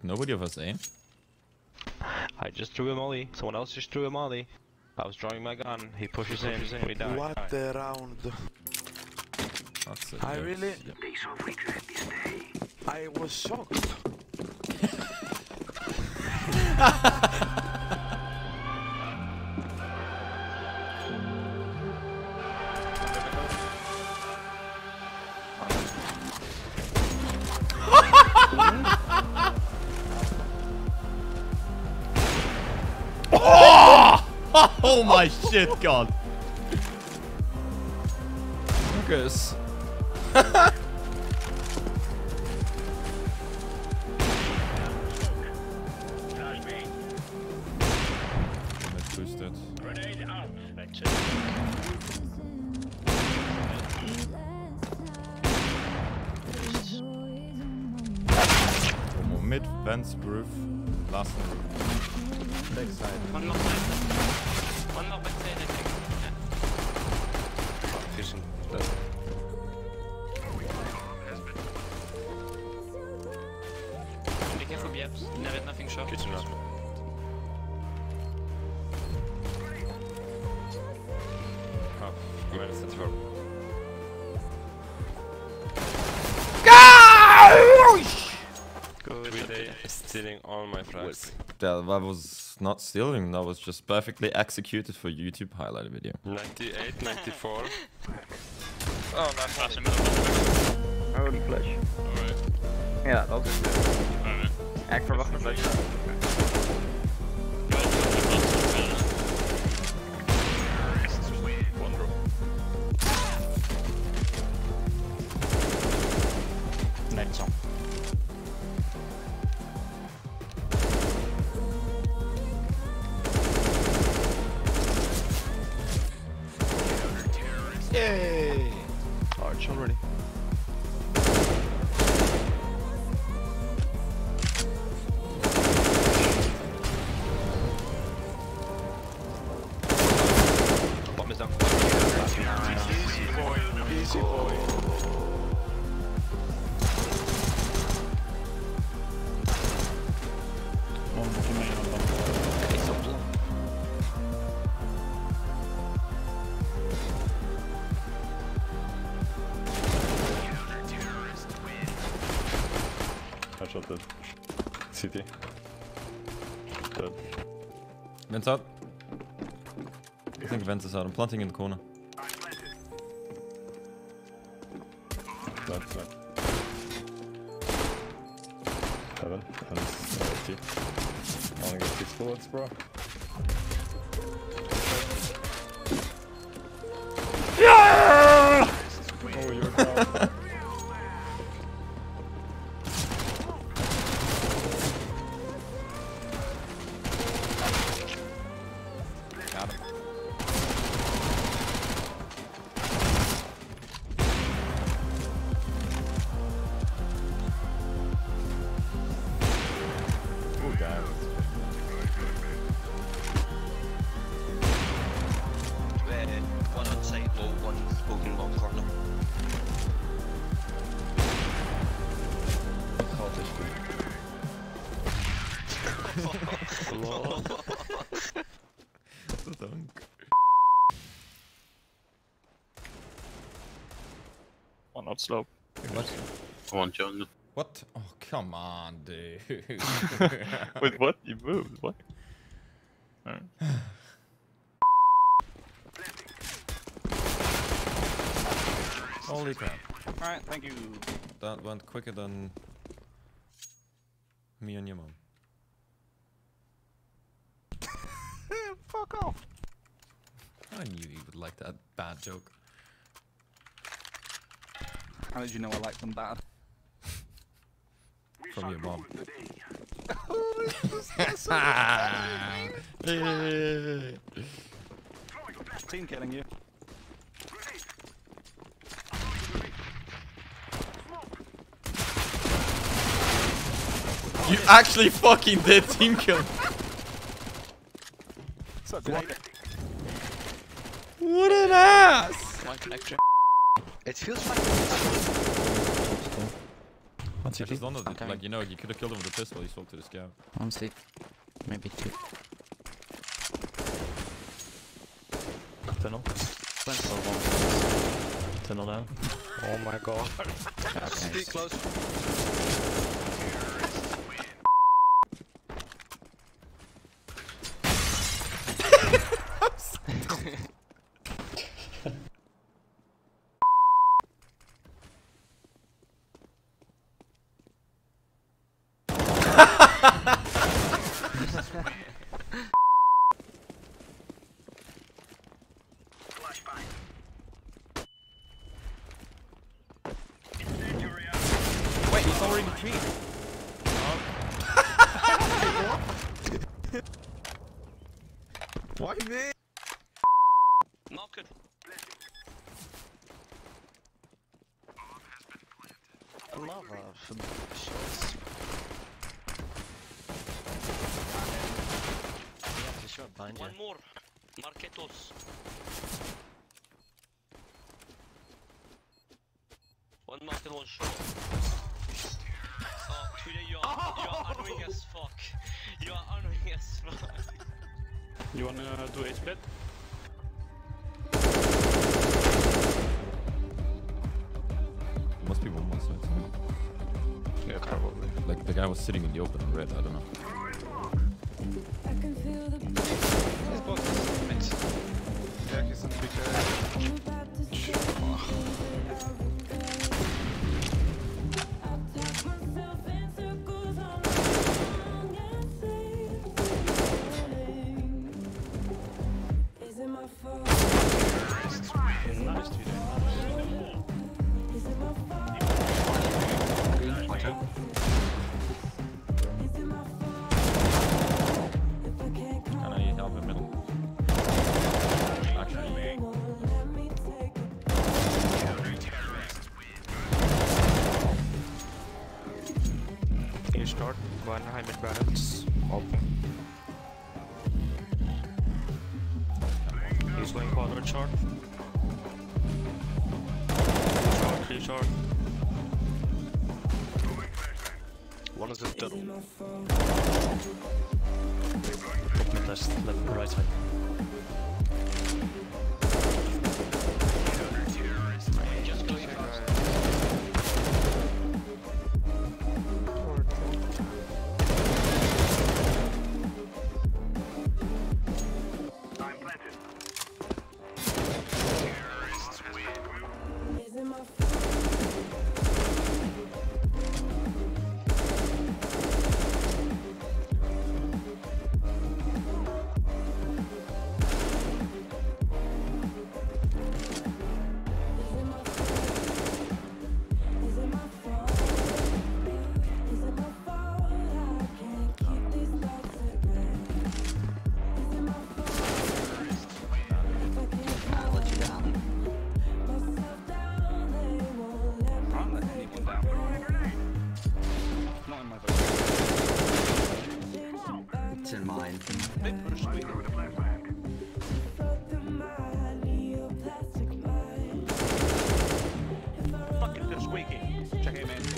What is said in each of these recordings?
Did nobody of us aim? I just threw a molly. Someone else just threw a molly. I was drawing my gun. He pushes in. We die. What a round. That's it. I yeah. really... I was shocked. Oh my shit, God. Lucas. Mid boosted. One more mid, vents, roof, last one roof. Backside. Be careful, Biabs. Never nothing short. Kitchen left. Stealing all my frags. That, that was not stealing, that was just perfectly executed for YouTube highlight video. 98, 94. Oh, nice. Flash in middle. I will flash. Alright. Ja, dat is het. Alright. Ja, ik verwacht een flash. Yay! Arch already. City. Dead. Vents out. I think Vents is out. I'm planting in the corner. Left side. Heaven. And uh, T. Only got six bullets, bro. Dunk. One out slope. What? One jungle. What? Oh, come on, dude. Wait, what? You moved? What? Alright. Holy crap. Alright, thank you. That went quicker than me and your mom. Fuck off. I knew you would like that bad joke. How did you know I like them bad? From your mom. Oh, team killing you. you actually fucking did team kill. So what? What an ass! One connector. It feels like One I CT. just don't know, that, Okay. like, you know, you could have killed him with a pistol, he spoke to the scout. One C. Maybe two. Tunnel. Pencil one. Tunnel down. Oh my god. Okay. close. Wait, he's already three. Why me? Market. Lava from shots. Yeah, for sure, behind you. One more. Marketos. One market, one shot. Oh, today you are, you are annoying as fuck. You are annoying as fuck. You wanna do a split? Must be one more side. somewhere. Yeah, probably. Like, the guy was sitting in the open and red, I don't know. Yeah, You start. One high mid balance. Open. He's going quadrant short. Short, three short. One is the tunnel. Mid left, left, right side. In squeak. Fucking just squeaking. Check him in.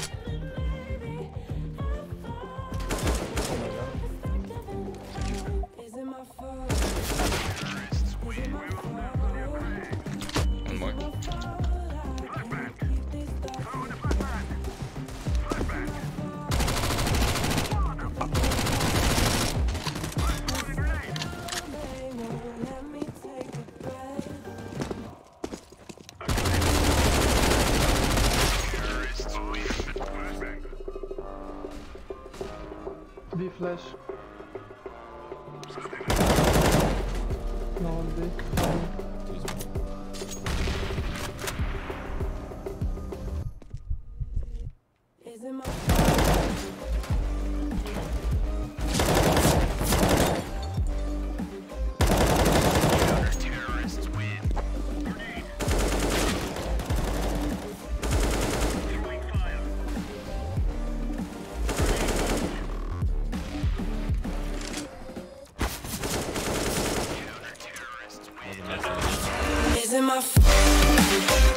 B flash. No one B. my fault?